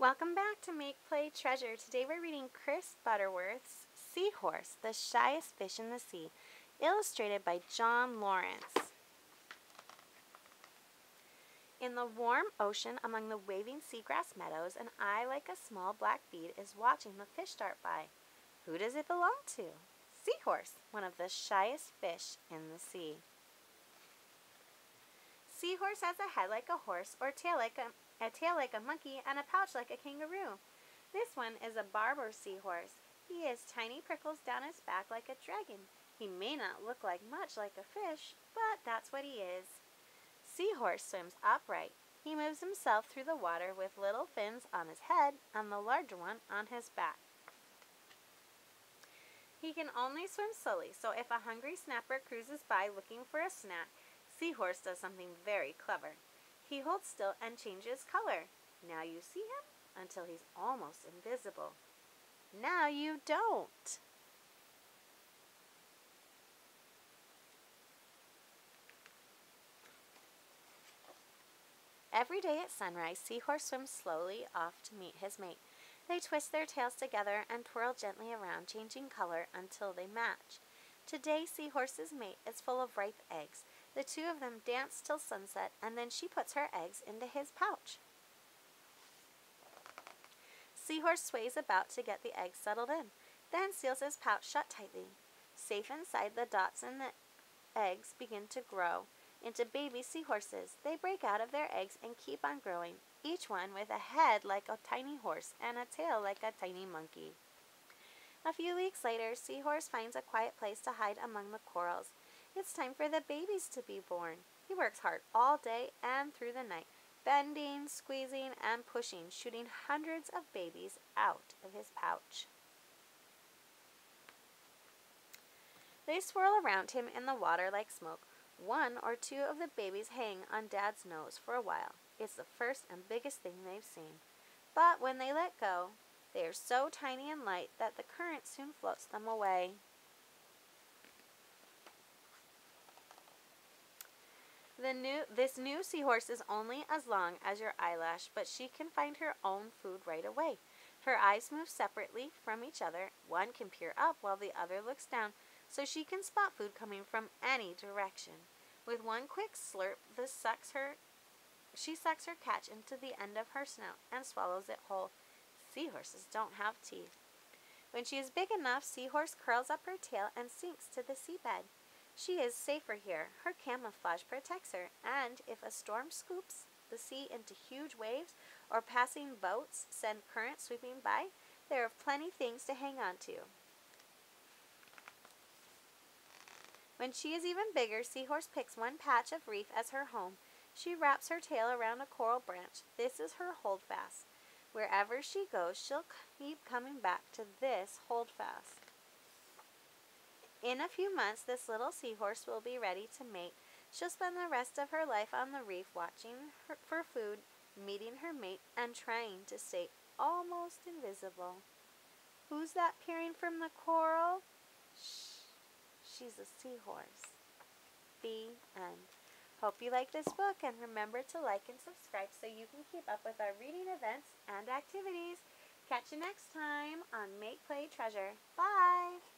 Welcome back to Make Play Treasure. Today we're reading Chris Butterworth's Seahorse, the Shyest Fish in the Sea, illustrated by John Lawrence. In the warm ocean among the waving seagrass meadows, an eye like a small black bead is watching the fish dart by. Who does it belong to? Seahorse, one of the shyest fish in the sea. Seahorse has a head like a horse or tail like a a tail like a monkey, and a pouch like a kangaroo. This one is a Barbour seahorse. He has tiny prickles down his back like a dragon. He may not look like much like a fish, but that's what he is. Seahorse swims upright. He moves himself through the water with little fins on his head and the larger one on his back. He can only swim slowly, so if a hungry snapper cruises by looking for a snack, Seahorse does something very clever. He holds still and changes color. Now you see him until he's almost invisible. Now you don't. Every day at sunrise, Seahorse swims slowly off to meet his mate. They twist their tails together and twirl gently around, changing color until they match. Today, Seahorse's mate is full of ripe eggs. The two of them dance till sunset, and then she puts her eggs into his pouch. Seahorse sways about to get the eggs settled in, then seals his pouch shut tightly. Safe inside, the dots in the eggs begin to grow into baby seahorses. They break out of their eggs and keep on growing, each one with a head like a tiny horse and a tail like a tiny monkey. A few weeks later, Seahorse finds a quiet place to hide among the corals. It's time for the babies to be born. He works hard all day and through the night, bending, squeezing, and pushing, shooting hundreds of babies out of his pouch. They swirl around him in the water like smoke. One or two of the babies hang on Dad's nose for a while. It's the first and biggest thing they've seen. But when they let go, they are so tiny and light that the current soon floats them away. The new, this new seahorse is only as long as your eyelash, but she can find her own food right away. Her eyes move separately from each other. One can peer up while the other looks down, so she can spot food coming from any direction. With one quick slurp, this sucks her, she sucks her catch into the end of her snout and swallows it whole. Seahorses don't have teeth. When she is big enough, Seahorse curls up her tail and sinks to the seabed. She is safer here. Her camouflage protects her, and if a storm scoops the sea into huge waves or passing boats send currents sweeping by, there are plenty things to hang on to. When she is even bigger, Seahorse picks one patch of reef as her home. She wraps her tail around a coral branch. This is her holdfast. Wherever she goes, she'll keep coming back to this holdfast. In a few months, this little seahorse will be ready to mate. She'll spend the rest of her life on the reef watching her for food, meeting her mate, and trying to stay almost invisible. Who's that peering from the coral? Shh, she's a seahorse. The end. Hope you like this book and remember to like and subscribe so you can keep up with our reading events and activities. Catch you next time on Make Play Treasure. Bye!